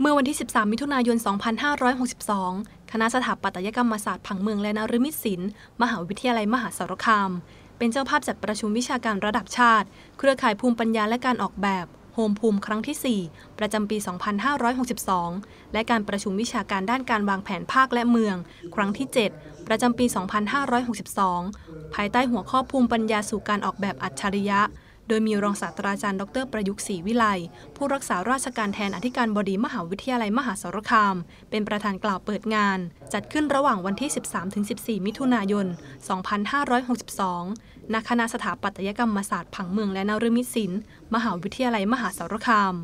เมื่อวันที่ 13 มิถุนายน 2562 คณะสถาปัตยกรรมศาสตร์ผังเมืองและนฤมิตศิลป์ มหาวิทยาลัยมหาสารคาม เป็นเจ้าภาพจัดประชุมวิชาการระดับชาติ เครือข่ายภูมิปัญญาและการออกแบบโฮมภูมิครั้งที่ 4 ประจำปี 2562 และการประชุมวิชาการด้านการวางแผนภาคและเมือง ครั้งที่ 7 ประจำปี 2562 ภายใต้หัวข้อภูมิปัญญาสู่การออกแบบอัจฉริยะ โดยมีรองศาสตราจารย์ดรประยุกต์ศรีวิไลผู้รักษาราชการแทนอธิการบดีมหาวิทยาลัยมหาสารคาม เป็นประธานกล่าวเปิดงาน จัดขึ้นระหว่างวันที่ 13-14 มิถุนายน 2562 ณ คณะสถาปัตยกรรมศาสตร์ผังเมืองและนฤมิตศิลป์มหาวิทยาลัยมหาสารคาม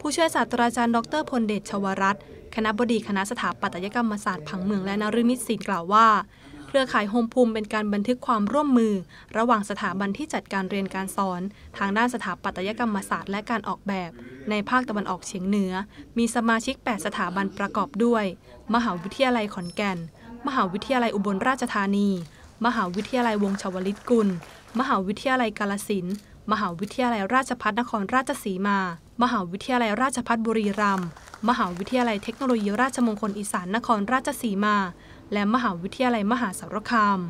ผู้ช่วยศาสตราจารย์ ดรพลเดชชวรัตน์คณะบดีคณะสถาปัตยกรรมศาสตร์ผังเมืองและนฤมิตศิลป์กล่าวว่า เครือข่ายโฮมภูมิเป็นการบันทึกความร่วมมือ ระหว่างสถาบันที่จัดการเรียนการสอน ทางด้านสถาปัตยกรรมศาสตร์และการออกแบบ ในภาคตะวันออกเฉียงเหนือ มีสมาชิก 8 สถาบันประกอบด้วย มหาวิทยาลัยขอนแก่น มหาวิทยาลัยอุบลราชธานี มหาวิทยาลัยวงศ์ชวลิตกุล มหาวิทยาลัยกาลสินมหาวิทยาลัยราชภัฏนครราชสีมา มหาวิทยาลัยราชภัฏบุรีรัมย์ มหาวิทยาลัยเทคโนโลยีราชมงคลอีสานนครราชสีมา และมหาวิทยาลัยมหาสารคาม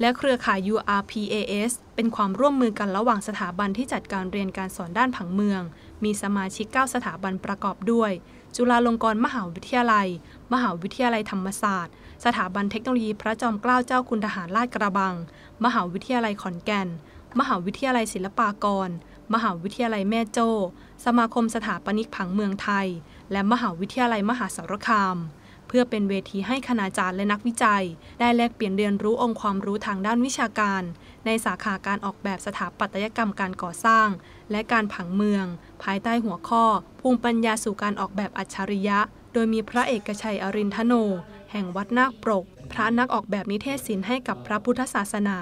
และเครือข่าย URPAS เป็นความร่วมมือกันระหว่างสถาบันที่จัดการเรียนการสอนด้านผังเมือง มีสมาชิก 9 สถาบันประกอบด้วย จุฬาลงกรณ์มหาวิทยาลัย มหาวิทยาลัยธรรมศาสตร์ สถาบันเทคโนโลยีพระจอมเกล้าเจ้าคุณทหารลาดกระบัง มหาวิทยาลัยขอนแก่น มหาวิทยาลัยศิลปากร มหาวิทยาลัยแม่โจ้ สมาคมสถาปนิกผังเมืองไทย และมหาวิทยาลัยมหาสารคาม เพื่อเป็นเวทีให้คณาจารย์และนักวิจัย ได้แลกเปลี่ยนเรียนรู้องค์ความรู้ทางด้านวิชาการ ในสาขาการออกแบบสถาปัตยกรรมการก่อสร้าง และการผังเมือง ภายใต้หัวข้อ ภูมิปัญญาสู่การออกแบบอัจฉริยะ โดยมีพระเอกชัยอรินทโน แห่งวัดนาคปรก พระนักออกแบบนิเทศศิลป์ให้กับพระพุทธศาสนา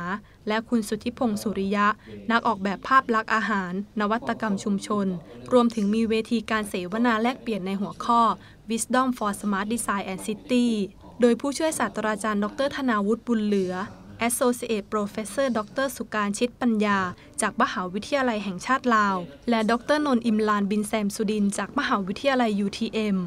และคุณสุทธิพงศ์สุริยะ นักออกแบบภาพลักษณ์อาหาร นวัตกรรมชุมชน รวมถึงมีเวทีการเสวนาแลกเปลี่ยนในหัวข้อ Wisdom for Smart Design and City โดยผู้ช่วยศาสตราจารย์ ดรธนาวุฒิบุญเหลือ Associate Professor ดร สุการชิดปัญญา จากมหาวิทยาลัยแห่งชาติลาว และดรนนท์อิมลานบินแซมสุดิน จากมหาวิทยาลัย UTM